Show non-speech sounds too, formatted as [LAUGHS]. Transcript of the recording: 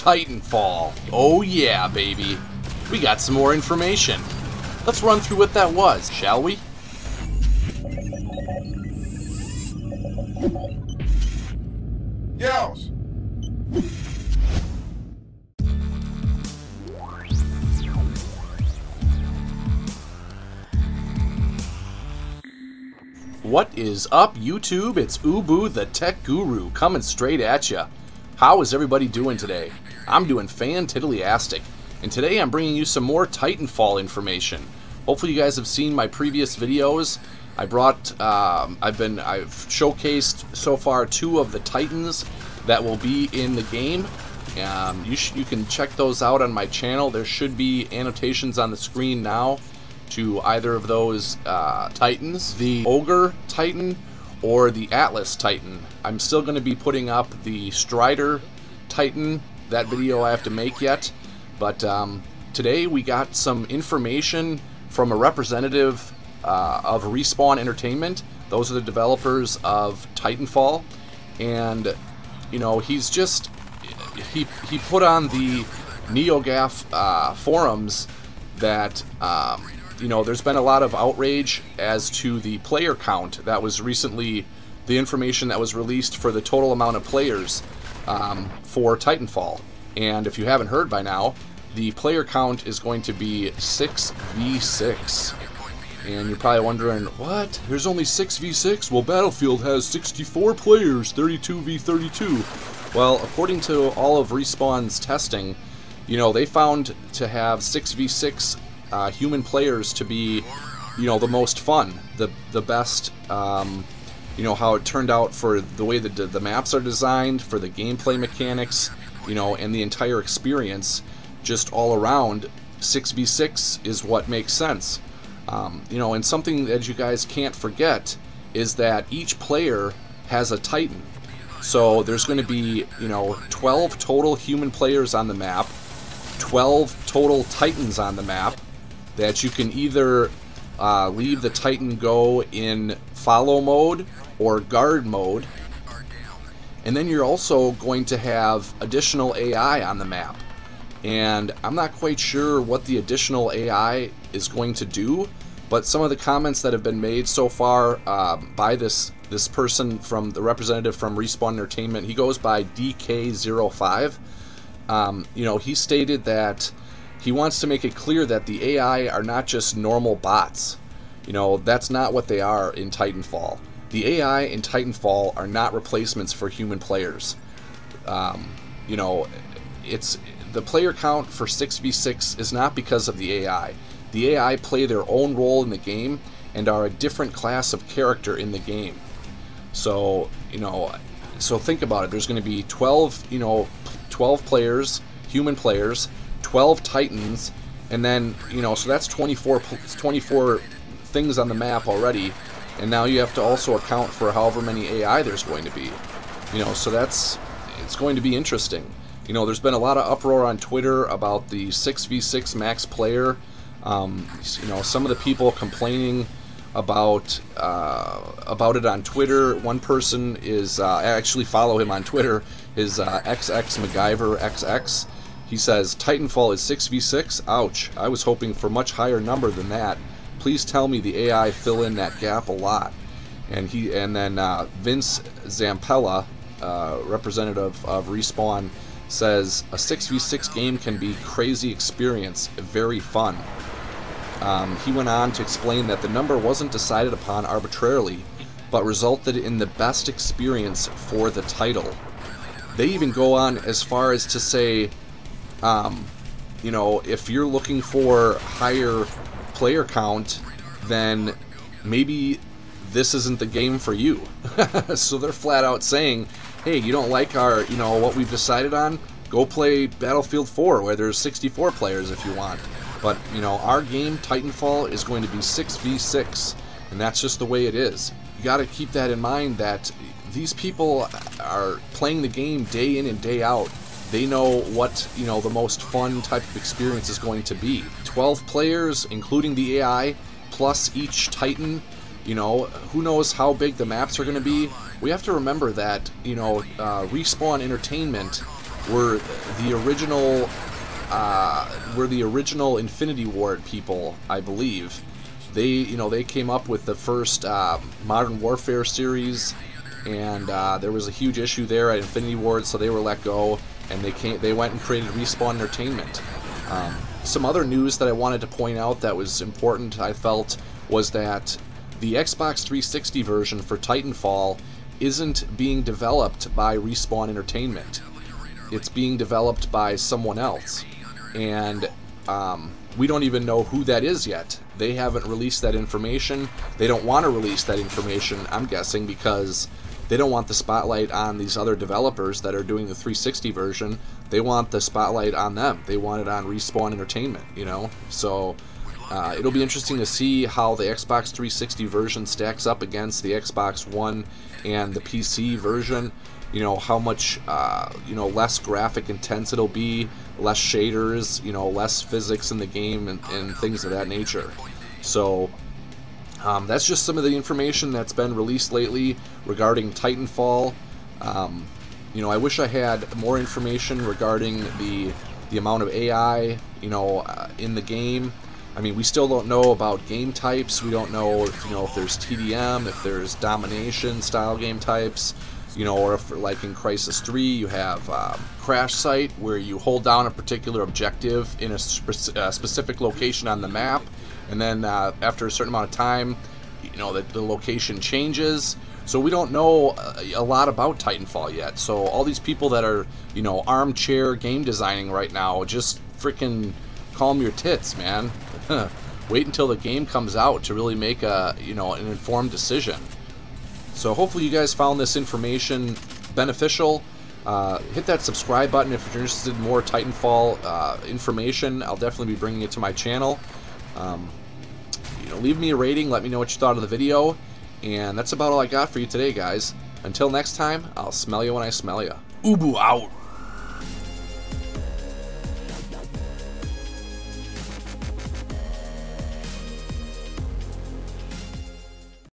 Titanfall. Oh yeah, baby. We got some more information. Let's run through what that was, shall we? Yells! What is up, YouTube? It's Ubu the Tech Guru coming straight at ya. How is everybody doing today? I'm doing fan-tiddly-astic, and today I'm bringing you some more Titanfall information. Hopefully you guys have seen my previous videos. I brought, um, I've been, I've showcased so far two of the Titans that will be in the game. Um, you, you can check those out on my channel. There should be annotations on the screen now to either of those uh, Titans, the Ogre Titan or the Atlas Titan. I'm still going to be putting up the Stryder Titan. That video I have to make yet, but um, today we got some information from a representative uh, of Respawn Entertainment. Those are the developers of Titanfall, and you know he's just he he put on the NeoGAF uh, forums that um, you know, there's been a lot of outrage as to the player count. That was recently the information that was released for the total amount of players um, for Titanfall. And if you haven't heard by now, the player count is going to be 6v6. And you're probably wondering, what? There's only 6v6? Well, Battlefield has 64 players, 32v32. Well, according to all of Respawn's testing, you know, they found to have 6v6 uh, human players to be, you know, the most fun, the the best. Um, you know how it turned out for the way that the maps are designed, for the gameplay mechanics, you know, and the entire experience, just all around. 6v6 is what makes sense. Um, you know, and something that you guys can't forget is that each player has a Titan. So there's going to be, you know, 12 total human players on the map, 12 total Titans on the map, that you can either uh, leave the Titan go in follow mode or guard mode. And then you're also going to have additional AI on the map. And I'm not quite sure what the additional AI is going to do, but some of the comments that have been made so far uh, by this this person from the representative from Respawn Entertainment, he goes by DK05. Um, you know, he stated that he wants to make it clear that the AI are not just normal bots. You know, that's not what they are in Titanfall. The AI in Titanfall are not replacements for human players. Um, you know, it's the player count for 6v6 is not because of the AI. The AI play their own role in the game and are a different class of character in the game. So, you know, so think about it. There's going to be 12, you know, 12 players, human players, 12 Titans, and then, you know, so that's 24, 24 things on the map already, and now you have to also account for however many AI there's going to be. You know, so that's, it's going to be interesting. You know, there's been a lot of uproar on Twitter about the 6v6 max player. Um, you know, some of the people complaining about uh, about it on Twitter. One person is uh, I actually follow him on Twitter. His uh, XX MacGyver XX. He says, Titanfall is 6v6? Ouch. I was hoping for much higher number than that. Please tell me the AI fill in that gap a lot. And he and then uh, Vince Zampella, uh, representative of Respawn, says a 6v6 game can be crazy experience, very fun. Um, he went on to explain that the number wasn't decided upon arbitrarily, but resulted in the best experience for the title. They even go on as far as to say um, you know, if you're looking for higher player count, then maybe this isn't the game for you. [LAUGHS] so they're flat out saying, hey, you don't like our, you know, what we've decided on? Go play Battlefield 4 where there's 64 players if you want. But, you know, our game, Titanfall, is going to be 6v6, and that's just the way it is. You got to keep that in mind that these people are playing the game day in and day out they know what, you know, the most fun type of experience is going to be. 12 players, including the AI, plus each Titan, you know, who knows how big the maps are going to be. We have to remember that, you know, uh, Respawn Entertainment were the original uh, were the original Infinity Ward people, I believe. They, you know, they came up with the first uh, Modern Warfare series, and uh, there was a huge issue there at Infinity Ward, so they were let go, and they came, they went and created Respawn Entertainment. Um, some other news that I wanted to point out that was important, I felt, was that the Xbox 360 version for Titanfall isn't being developed by Respawn Entertainment. It's being developed by someone else. And um, we don't even know who that is yet. They haven't released that information. They don't want to release that information, I'm guessing, because they don't want the spotlight on these other developers that are doing the 360 version. They want the spotlight on them. They want it on Respawn Entertainment, you know? So uh, it'll be interesting to see how the Xbox 360 version stacks up against the Xbox One and the PC version. You know how much uh, you know less graphic intense it'll be, less shaders, you know less physics in the game and, and things of that nature. So um, that's just some of the information that's been released lately regarding Titanfall. Um, you know I wish I had more information regarding the the amount of AI you know uh, in the game. I mean, we still don't know about game types. We don't know, if, you know, if there's TDM, if there's domination style game types, you know, or if, like in Crysis 3, you have um, crash site where you hold down a particular objective in a, spe- a specific location on the map, and then uh, after a certain amount of time, you know, that the location changes. So we don't know a lot about Titanfall yet. So all these people that are, you know, armchair game designing right now, just freaking calm your tits, man. [LAUGHS] Wait until the game comes out to really make a, you know, an informed decision. So hopefully you guys found this information beneficial. Uh, hit that subscribe button if you're interested in more Titanfall uh, information. I'll definitely be bringing it to my channel. Um, you know, leave me a rating. Let me know what you thought of the video. And that's about all I got for you today, guys. Until next time, I'll smell you when I smell you. Ubu out.